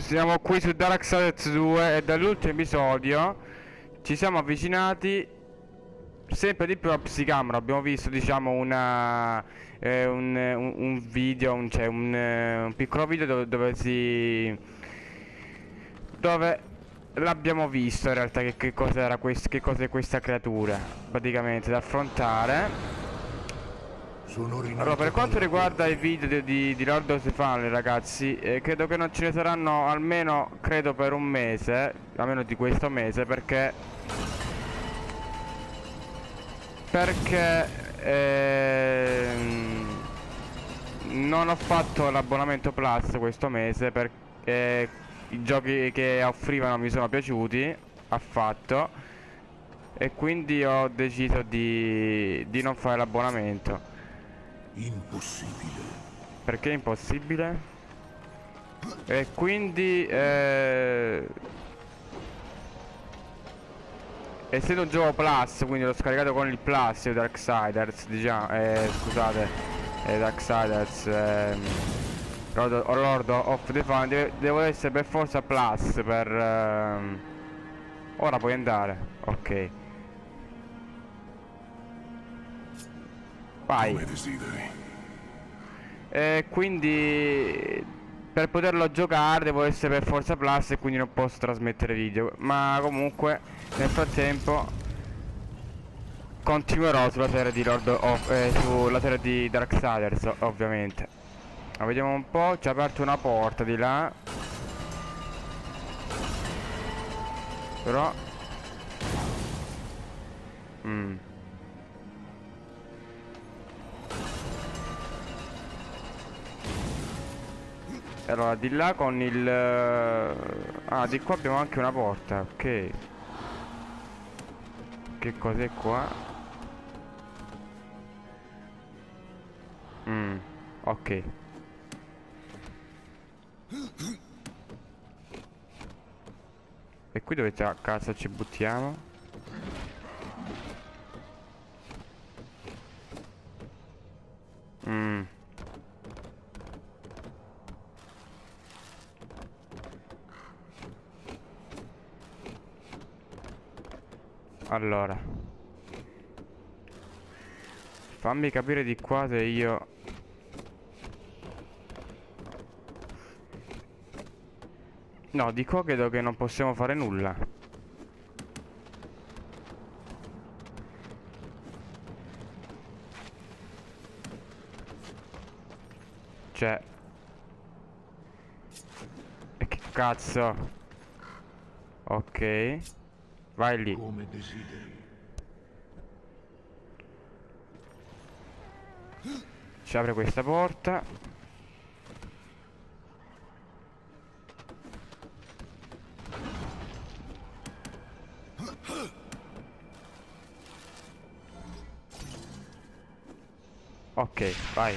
siamo, qui su Dark Souls 2 e dall'ultimo episodio ci siamo avvicinati sempre di più a Psicamera. Abbiamo visto, diciamo, una, eh, un, un, un video, un, cioè eh, un piccolo video dove, dove si... dove l'abbiamo visto in realtà che, che cos'era quest, che cos'è questa creatura praticamente da affrontare. Allora, per quanto riguarda i video di, di, di Lord of the Family, ragazzi, eh, credo che non ce ne saranno almeno, credo, per un mese, almeno di questo mese, perché... Perché... Ehm, non ho fatto l'abbonamento Plus questo mese perché i giochi che offrivano mi sono piaciuti affatto e quindi ho deciso di, di non fare l'abbonamento. Impossibile. Perché impossibile? E quindi... Eh... Essendo un gioco plus, quindi l'ho scaricato con il plus Darksiders, diciamo, eh, scusate, eh, Darksiders, ehm, Lord, Lord of the Fun, deve, devo essere per forza plus per... Ehm... Ora puoi andare, ok. Vai. E quindi per poterlo giocare devo essere per forza plus e quindi non posso trasmettere video. Ma comunque nel frattempo continuerò sulla serie di Lord of eh, sulla serie di Darksiders ovviamente. Ma vediamo un po', ci ha aperto una porta di là. Però mm. Allora, di là con il... Ah, di qua abbiamo anche una porta, ok. Che cos'è qua? Mm, ok. E qui dove a casa ci buttiamo? Mmm. Allora. Fammi capire di qua se io No, di qua credo che non possiamo fare nulla. Cioè. E che cazzo? Ok Vai lì. Come desideri. Ci apre questa porta. Ok, vai.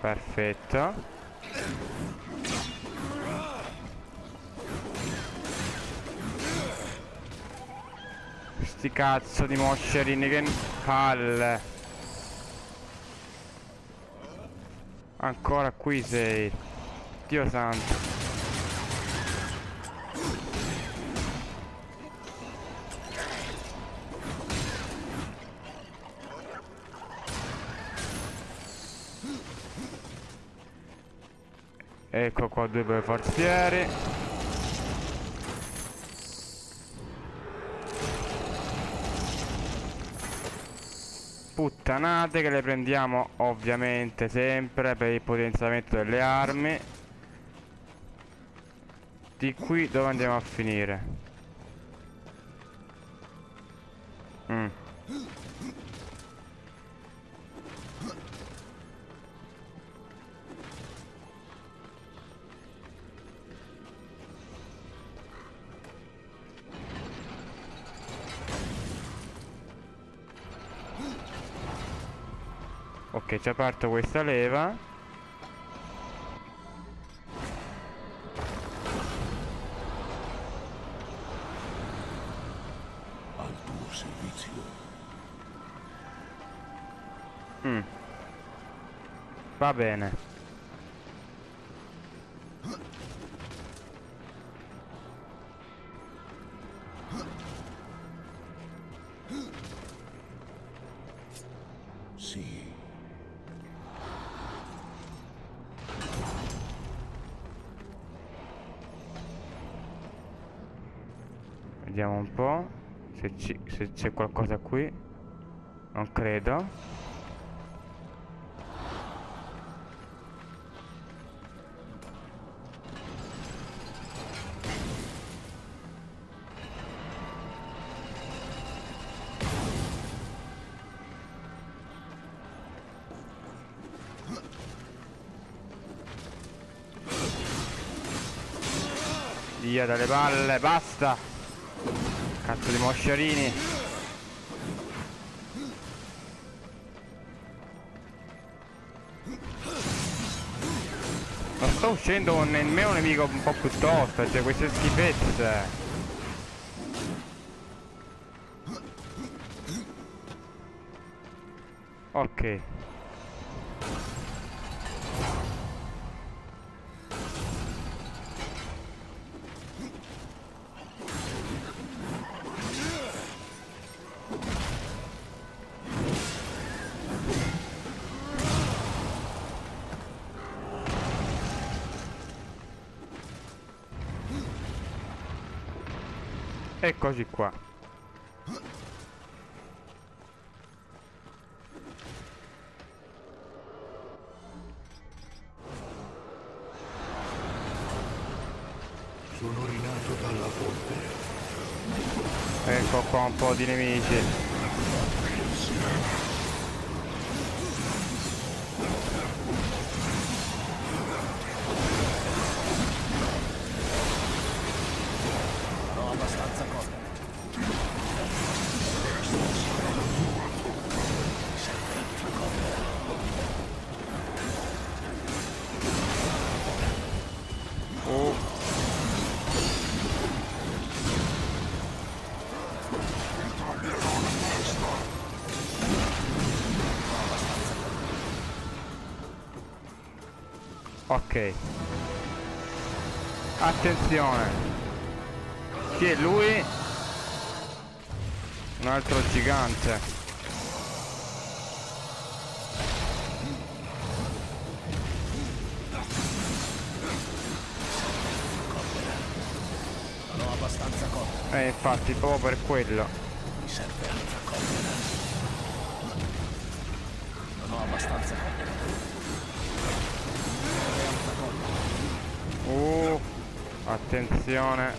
Perfetto. Sti cazzo di moscerini che palle. Ancora qui sei. Dio santo. Ecco qua due forzieri puttanate che le prendiamo ovviamente sempre per il potenziamento delle armi di qui dove andiamo a finire mm. Ok, ci ha aperto questa leva. Al tuo servizio. Mm. Va bene. Vediamo un po' se c'è qualcosa qui. Non credo. Via dalle palle, basta! Cazzo di moscerini! Ma sto uscendo con nemmeno un nemico un po' più tosto, cioè queste schifezze! Ok. Eccoci qua. Sono rinato dalla polvere. Ecco qua un po' di nemici. Ok. Attenzione. Chi è lui? Un altro gigante. Non ho abbastanza corda. Eh, infatti, proprio per quello. Mi serve altra corda. Non ho abbastanza corda. Uh, attenzione.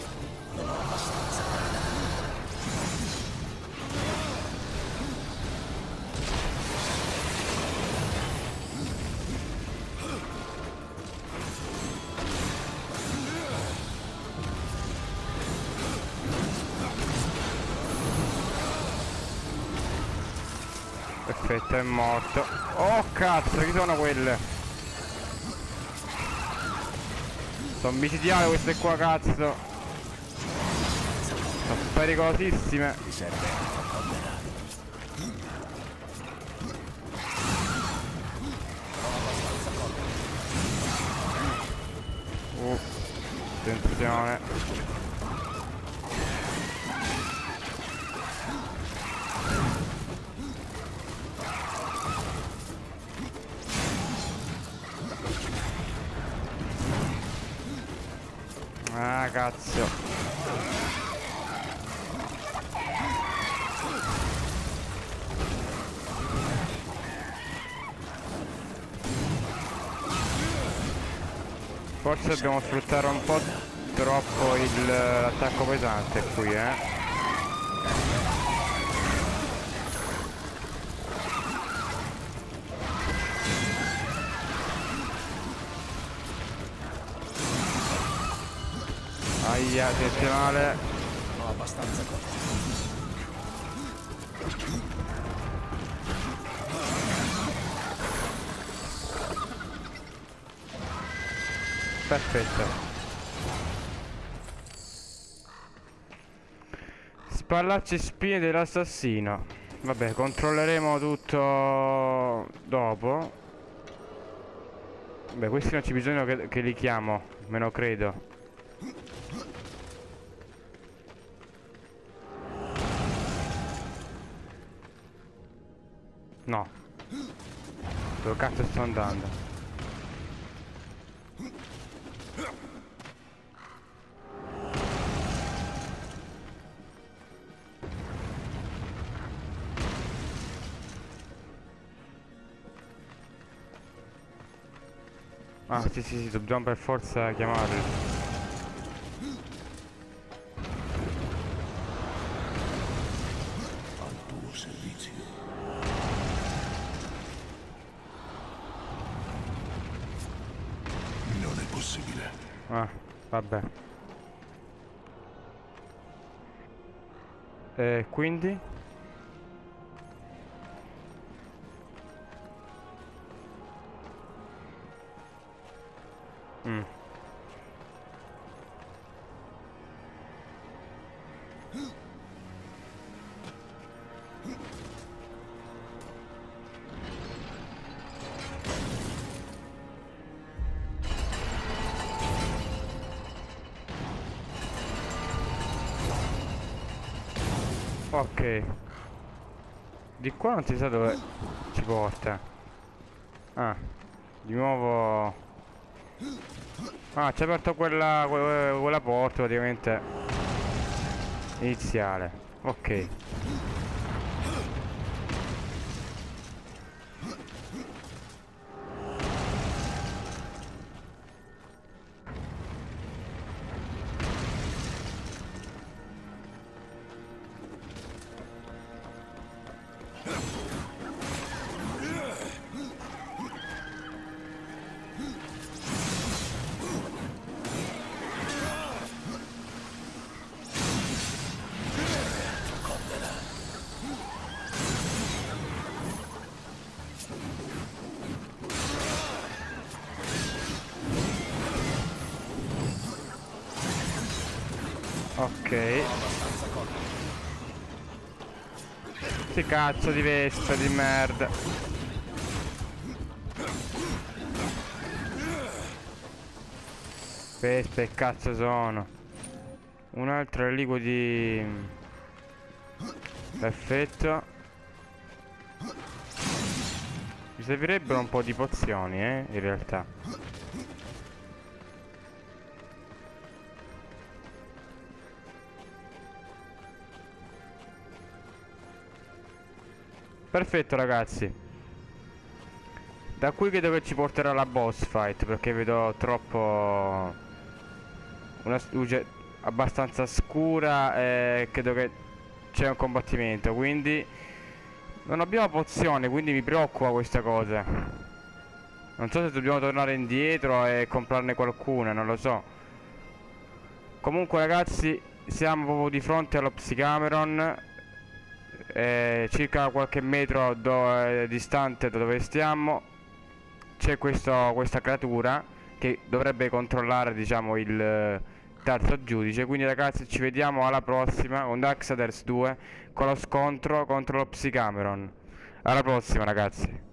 Perfetto, è morto. Oh cazzo, chi sono quelle? Sono micidiali queste qua, cazzo. Sono pericolosissime. Uh, attenzione. Ah, cazzo. Forse dobbiamo sfruttare un po' troppo l'attacco pesante qui, eh. Aia, attenzione. Non ho abbastanza corda. Perfetto. Spallacci spine dell'assassino. Vabbè, controlleremo tutto dopo. Beh, questi non c'è bisogno che, che li chiamo, me lo credo. No. Dove cazzo sto andando? Ah sì sì sì, dobbiamo per forza chiamarli. Possibile. Ah, vabbè. E quindi? Ok. Di qua non si sa dove ci porta. Ah, di nuovo... Ah, ci ha aperto quella, que- quella porta praticamente iniziale. Ok. Sti cazzo di vespa di merda. Vespe che cazzo sono? Un altro di... Perfetto. Mi servirebbero un po' di pozioni, eh, in realtà. Perfetto ragazzi. Da qui credo che ci porterà la boss fight Perché vedo troppo Una luce abbastanza scura E credo che c'è un combattimento Quindi Non abbiamo pozione Quindi mi preoccupa questa cosa. Non so se dobbiamo tornare indietro E comprarne qualcuna Non lo so. Comunque ragazzi Siamo proprio di fronte allo Psicameron eh, circa qualche metro do- eh, distante da dove stiamo c'è questa creatura che dovrebbe controllare diciamo il eh, terzo giudice. Quindi ragazzi ci vediamo alla prossima con Daxaders 2 con lo scontro contro lo Psicameron alla prossima ragazzi